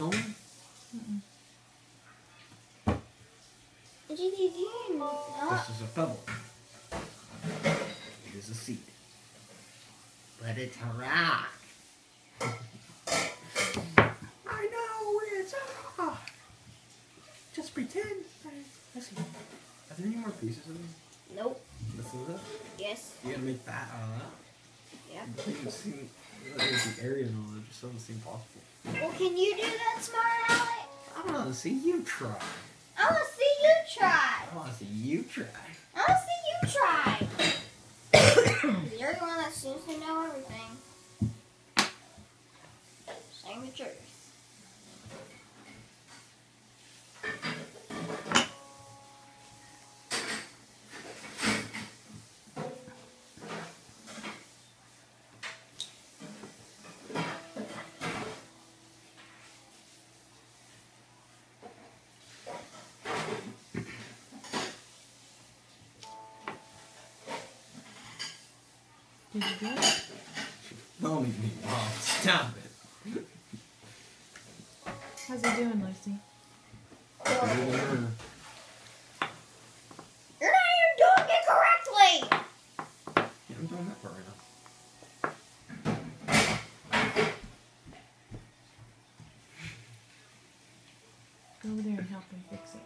No? GDD, not. This is a bubble. It is a seed. But it's a rock. I know it's a rock. Just pretend. I see. Are there any more pieces of this? Nope. This is it? Yes. You gotta make that out of that. Yeah. It doesn't seem, there's the area and all that just doesn't seem possible. Well, can you do that, smart aleck? Oh, I wanna see you try. Oh, I want to see you try. Oh, I wanna see you try. I want to see you try. You're the one that seems to know everything. Saying the truth. Did you do it? Filming me, Mom. Stop it. How's he doing, Lucy? You're not even doing it correctly. Yeah, I'm doing that part right now. Go over there and help him fix it.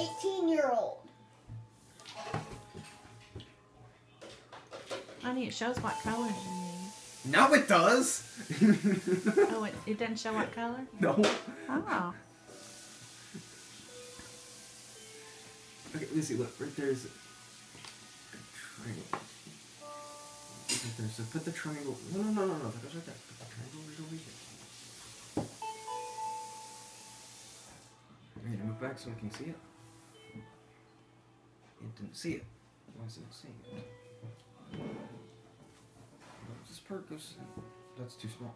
18 year old. I it shows what color you need. No, it does. oh, it, it doesn't show what color? No. Oh. Okay, let me see. Look, right there's a triangle. Right there. So put the triangle. No, no, no, no, no. That goes right there. Put the triangle right over here. Alright, move back so I can see it. Didn't see it. Why is it seeing it? Part goes. That's too small.